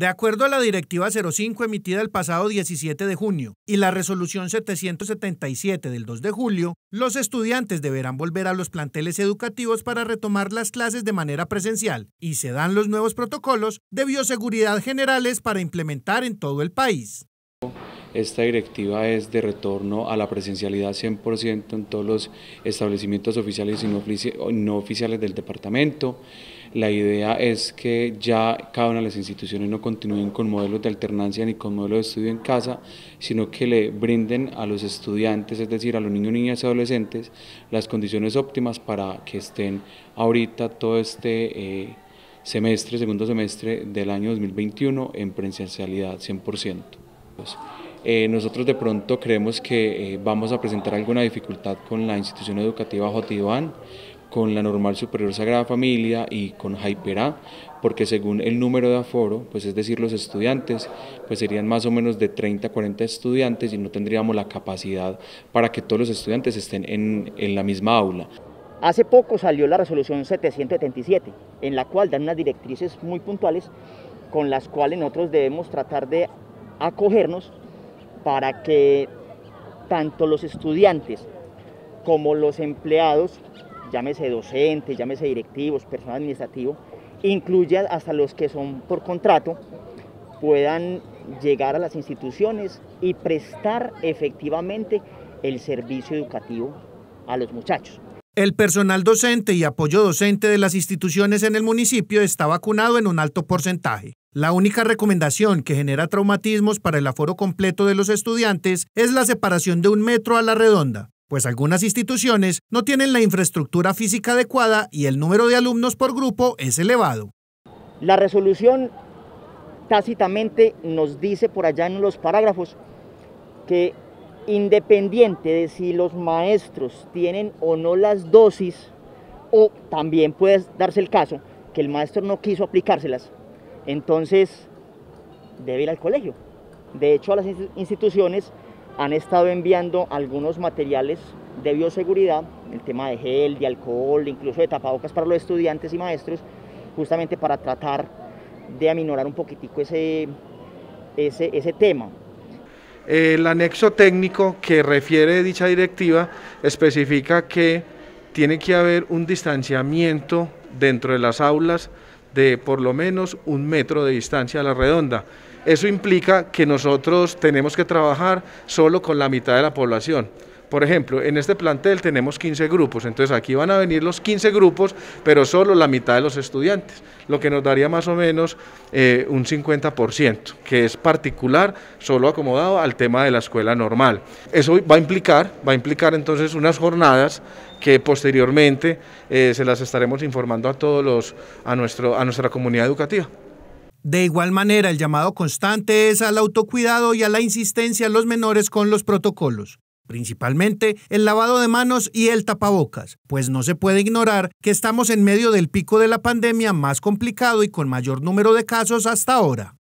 De acuerdo a la Directiva 05 emitida el pasado 17 de junio y la Resolución 777 del 2 de julio, los estudiantes deberán volver a los planteles educativos para retomar las clases de manera presencial y se dan los nuevos protocolos de bioseguridad generales para implementar en todo el país. Esta directiva es de retorno a la presencialidad 100% en todos los establecimientos oficiales y no oficiales del departamento. La idea es que ya cada una de las instituciones no continúen con modelos de alternancia ni con modelos de estudio en casa, sino que le brinden a los estudiantes, es decir, a los niños, niñas y adolescentes, las condiciones óptimas para que estén ahorita todo este eh, semestre, segundo semestre del año 2021 en presencialidad 100%. Eh, nosotros de pronto creemos que eh, vamos a presentar alguna dificultad con la institución educativa Jotibán, con la Normal Superior Sagrada Familia y con Jaiperá, porque según el número de aforo, pues es decir, los estudiantes, pues serían más o menos de 30 a 40 estudiantes y no tendríamos la capacidad para que todos los estudiantes estén en, en la misma aula. Hace poco salió la resolución 777, en la cual dan unas directrices muy puntuales con las cuales nosotros debemos tratar de acogernos para que tanto los estudiantes como los empleados, llámese docentes, llámese directivos, personal administrativo, incluya hasta los que son por contrato, puedan llegar a las instituciones y prestar efectivamente el servicio educativo a los muchachos. El personal docente y apoyo docente de las instituciones en el municipio está vacunado en un alto porcentaje. La única recomendación que genera traumatismos para el aforo completo de los estudiantes es la separación de un metro a la redonda, pues algunas instituciones no tienen la infraestructura física adecuada y el número de alumnos por grupo es elevado. La resolución tácitamente nos dice por allá en los parágrafos que independiente de si los maestros tienen o no las dosis, o también puede darse el caso que el maestro no quiso aplicárselas, entonces debe ir al colegio. De hecho, a las instituciones han estado enviando algunos materiales de bioseguridad, el tema de gel, de alcohol, incluso de tapabocas para los estudiantes y maestros, justamente para tratar de aminorar un poquitico ese, ese, ese tema. El anexo técnico que refiere dicha directiva especifica que tiene que haber un distanciamiento dentro de las aulas de por lo menos un metro de distancia a la redonda. Eso implica que nosotros tenemos que trabajar solo con la mitad de la población. Por ejemplo, en este plantel tenemos 15 grupos, entonces aquí van a venir los 15 grupos, pero solo la mitad de los estudiantes, lo que nos daría más o menos eh, un 50%, que es particular, solo acomodado al tema de la escuela normal. Eso va a implicar, va a implicar entonces unas jornadas que posteriormente eh, se las estaremos informando a todos los, a, nuestro, a nuestra comunidad educativa. De igual manera, el llamado constante es al autocuidado y a la insistencia a los menores con los protocolos principalmente el lavado de manos y el tapabocas, pues no se puede ignorar que estamos en medio del pico de la pandemia más complicado y con mayor número de casos hasta ahora.